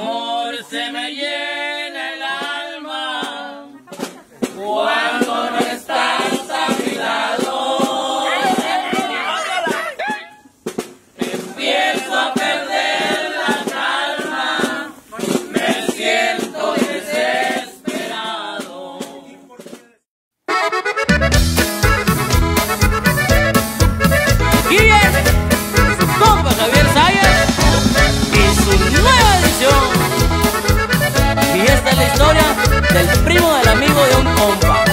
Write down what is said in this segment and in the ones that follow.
amor se me llena la historia del primo del amigo de un compa.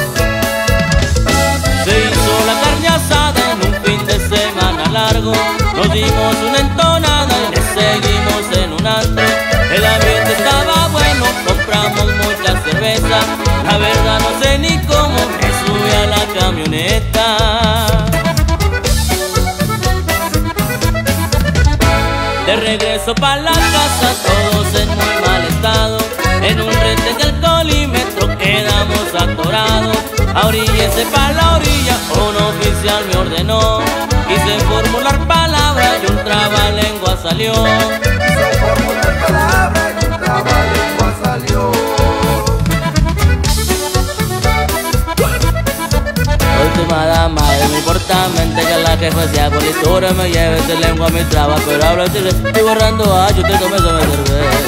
Se hizo la carne asada en un fin de semana largo. Nos dimos una entonada y le seguimos en un antro. El ambiente estaba bueno, compramos mucha cerveza. La verdad no sé ni cómo me subí a la camioneta. De regreso pa' la casa, todos en muy mal estado. En un rente de alcoholímetro quedamos atorados. Ahoríllese pa' la orilla, un oficial me ordenó. Quise formular palabras y un trabalengua salió. Quise formular palabras y un trabalengua salió. Última dama de mi portamente que la jefa sea policura me lleve de lengua a mi trabajo pero hablo chile estoy borrando a yo te tomé esa cerveza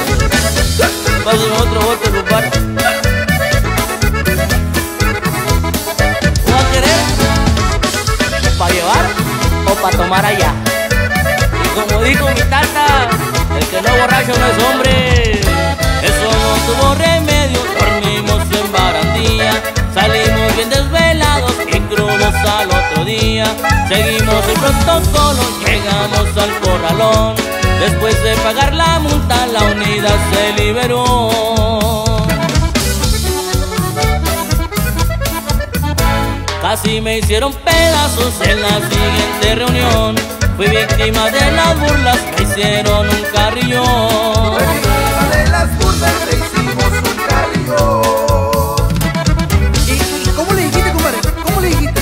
para tomar allá? Y como dijo mi tata el que no borracho no es hombre eso no tuvo remedio dormimos en barandilla Salimos bien desvelados y crudos al otro día. Seguimos el protocolo, llegamos al corralón. Después de pagar la multa, la unidad se liberó. Casi me hicieron pedazos en la siguiente reunión. Fui víctima de las burlas, me hicieron un carrillón. Encima de las burlas le hicimos un carrillón. ¿Y, y cómo le dijiste, compadre? ¿Cómo le dijiste?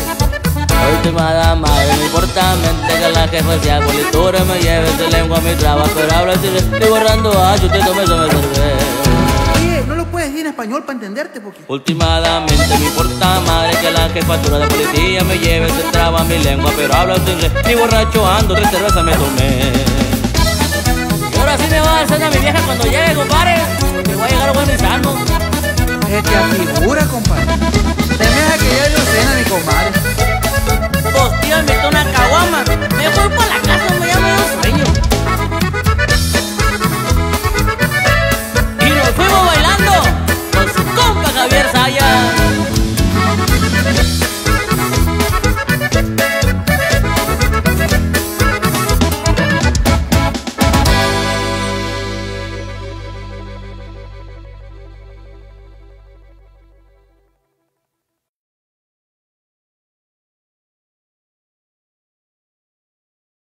Última dama de mi portamente que la jefa sea politura me lleve de lengua a mi trabajo pero habla si le estoy borrando a yo te tomé esa cerveza Oye, en español para entenderte, porque... Últimamente mi porta madre que la jefatura de policía me lleve se traba mi lengua pero habla si le ni borracho ando tres cervezas me tomé y ahora sí me va a hacer a mi vieja cuando llegue compadre porque voy a llegar bueno y sano Se te afigura, compadre. Me hace que ya dio cena, mi compadre. Dos tíos me una caguama me voy para